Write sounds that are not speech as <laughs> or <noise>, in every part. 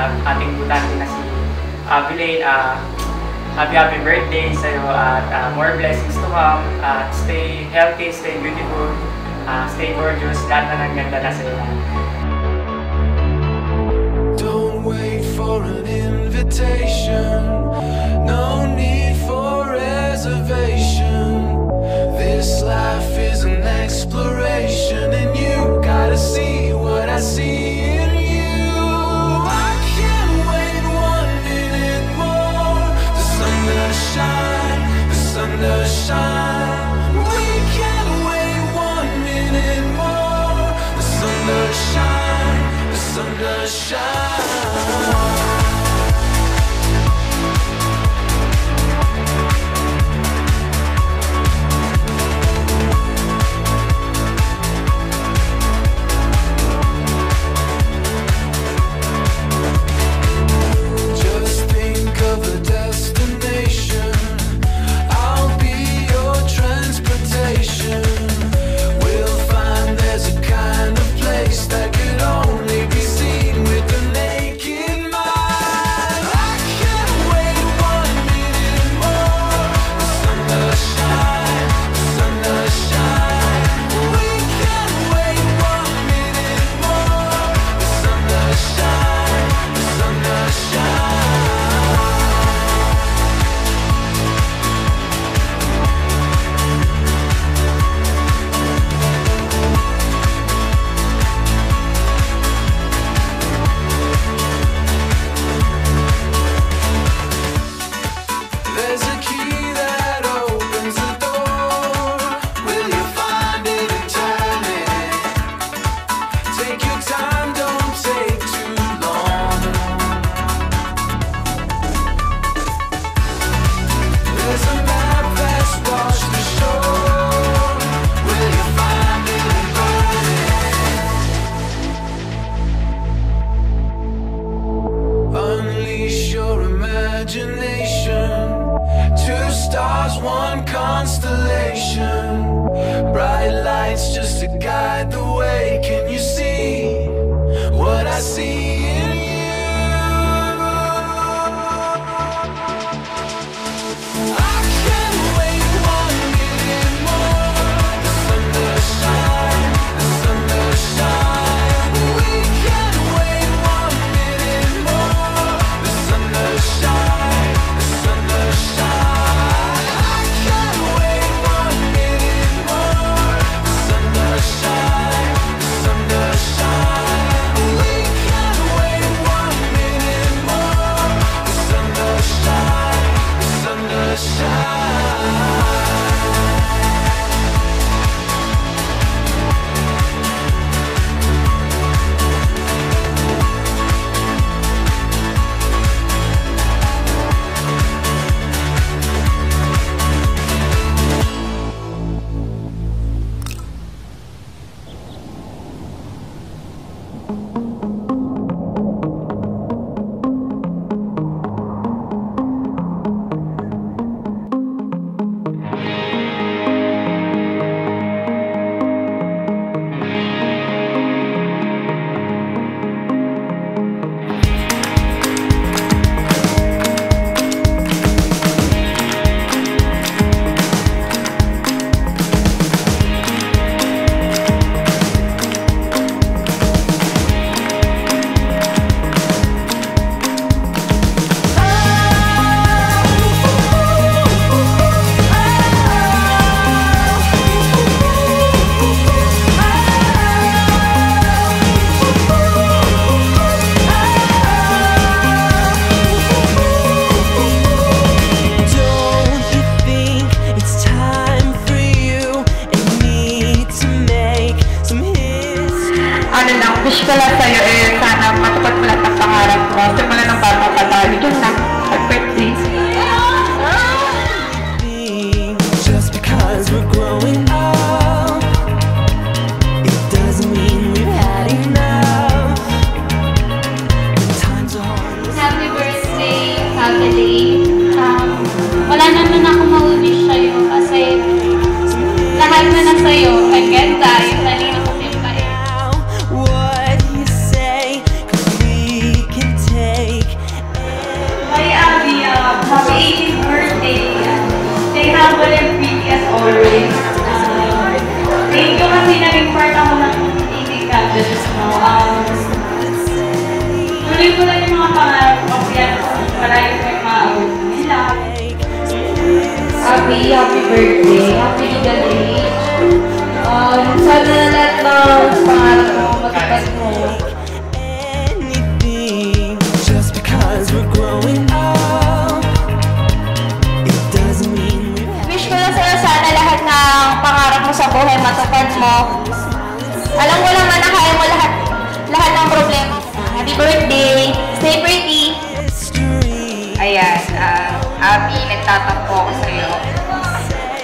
uh, ating butante na si uh, Uh, happy, happy birthday sa'yo at uh, more blessings to come. Uh, stay healthy, stay beautiful, uh, stay gorgeous. Lahat na ng ganda na sa'yo. Don't wait for an invitation. No. one constellation. Bright lights just to guide the way. Can you see what I see? wish ko lang sa'yo eh, sana matupad mo lahat ang pangarap mo. Simula It doesn't mean we're Wish ko lang sana lahat ng pangarap mo sa buhay matupad mo. Alam mo naman na mo lahat, lahat ng problema. Happy birthday! Stay pretty! Ayan, ah, Abby, nagtatampo ako sa'yo.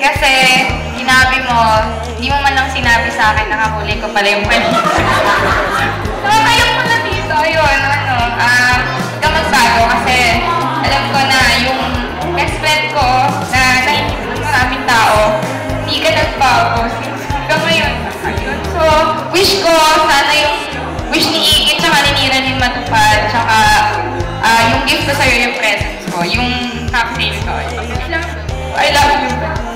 Kasi, sinabi mo, hindi mo man lang sinabi sa akin, nakahuli ko pala yung pwede. Nakakayak mo na dito, ayun, ano, ah, huwag ka magbago kasi alam ko na yung best friend ko na nahihingi ng maraming tao, hindi ka nagbago since ngayon. Ayun. So, wish ko, sana yung wish ni Igit tsaka ni Niran yung matupad, tsaka ah, yung gift ko sa'yo yung presents ko, yung cocktail ko. I love you.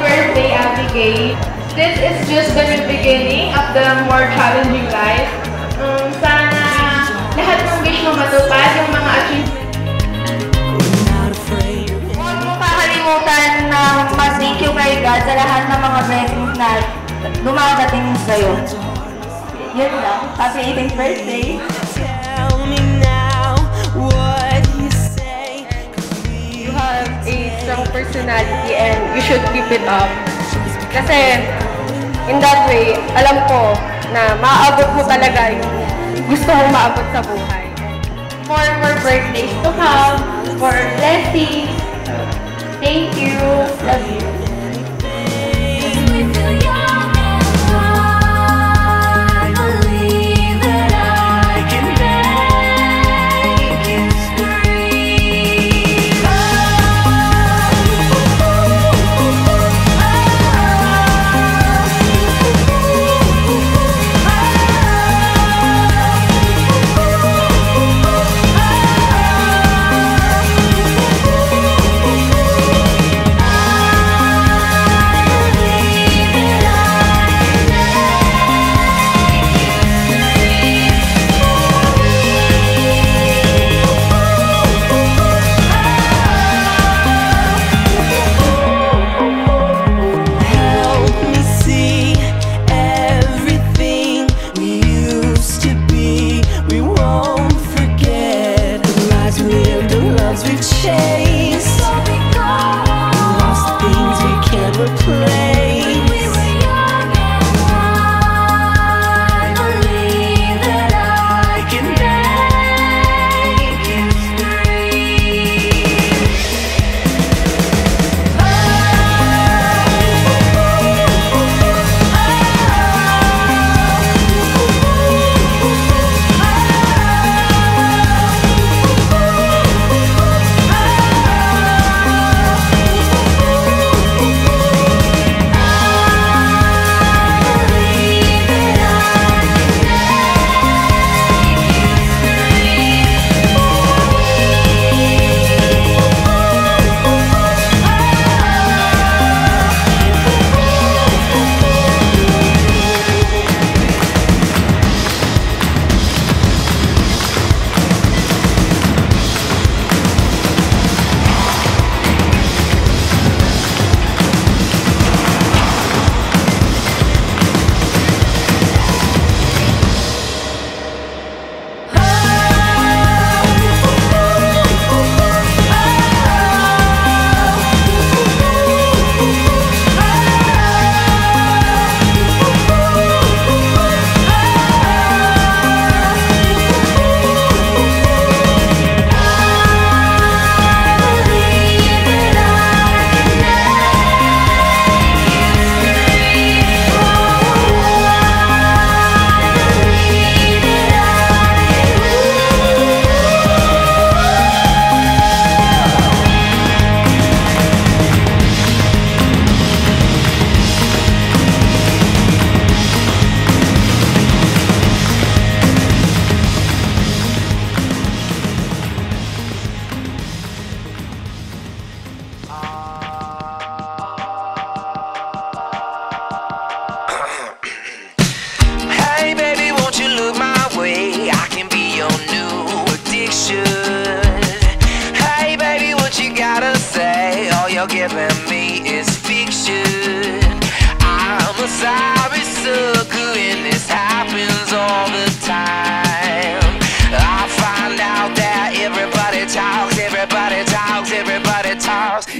Birthday, Abigail. This is just the beginning of the more challenging life. Um, sana lahat ng wish mo matupad, yung mga achievements Huwag mo kakalimutan na mag-thank you kay God sa lahat ng mga blessings na dumadating sa'yo. Yun lang. Happy 18th birthday! Strong personality and you should keep it up. Kasi in that way, alam ko na maaabot mo talaga yung gusto mong maabot sa buhay. More more birthdays to come, more blessings. Thank you. Love you.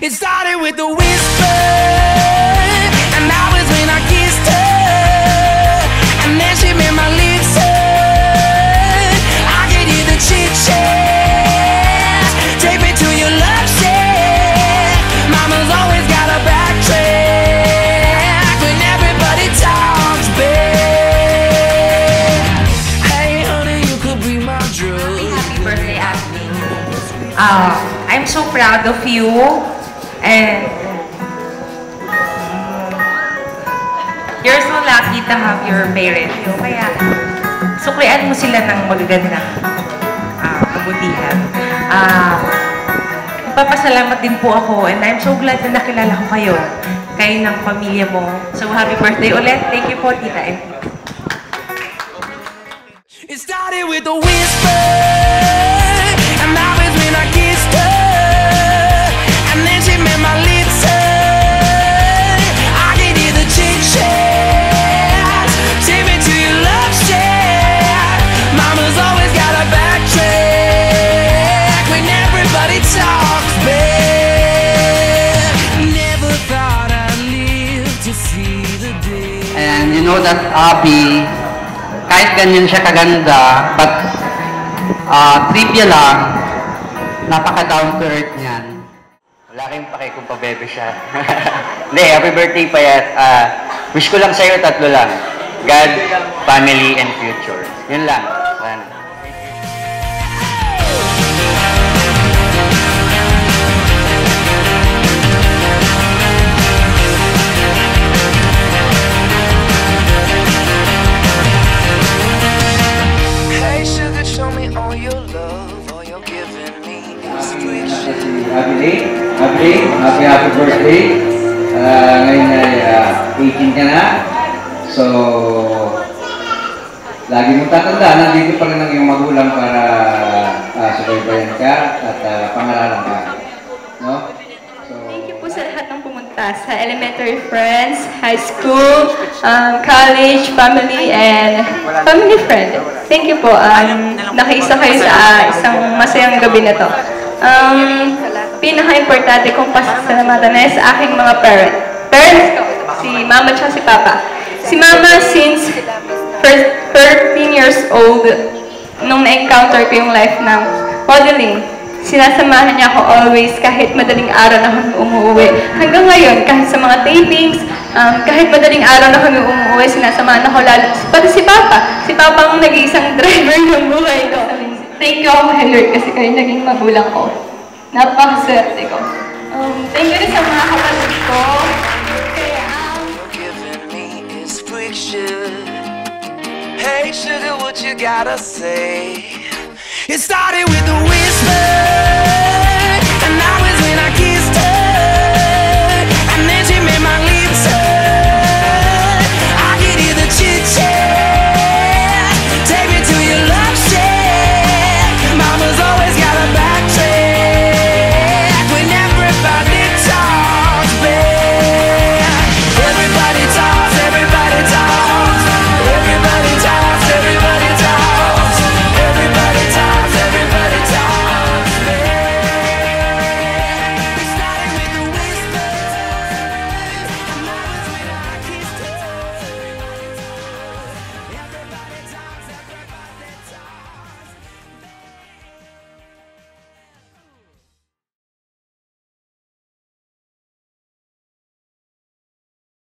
It started with a whisper, and that was when I kissed her, and then she made my lips hurt. I could hear the chit chat. Take me to your love shack. Mama's always got a backtrack when everybody talks back. Hey, honey, you could be my drug. Happy birthday, Ashley. Uh, I'm so proud of you and you're so lucky to have your parents. Kaya suklian mo sila ng magagandang uh, kabutihan. Ah, Nagpapasalamat din po ako and I'm so glad na nakilala ko kayo. Kayo ng pamilya mo. So happy birthday ulit. Thank you po, Tita. It started with a whisper, know that Abby, kahit ganyan siya kaganda, but uh, trivia lang, napaka-down to earth niyan. Wala kayong pake kung pabebe siya. <laughs> Hindi, happy birthday pa yan. Ah, wish ko lang sa'yo tatlo lang. God, family, and future. Yun lang. Abby, happy happy birthday. Ah, ngayon ay ah, 18 ka na. So, lagi mong tatandaan, nandito pa rin ang iyong magulang para uh, subaybayan ka at ah, pangaralan ka. No? So, Thank you po sa lahat ng pumunta sa elementary friends, high school, um, college, family, and family friend. Thank you po. Um, nakiisa kayo sa ah, isang masayang gabi na to. Um, pinaka-importante kong pasasalamatan na sa aking mga parent. Parents ko, si mama at si papa. Si mama since first 13 years old, nung na-encounter ko yung life ng modeling, sinasamahan niya ako always kahit madaling araw na kami umuwi. Hanggang ngayon, kahit sa mga tapings, um, kahit madaling araw na kami umuwi, sinasamahan ako lalo. Pati si Papa. Si Papa ang nag-iisang driver ng buhay ko. Thank you ako, Lord, kasi kayo naging magulang ko. Napakaswerte ko. Um, thank you rin sa mga kapatid ko. Kaya, um, You're giving me is friction. Hey sugar, what you gotta say? It started with a whisper.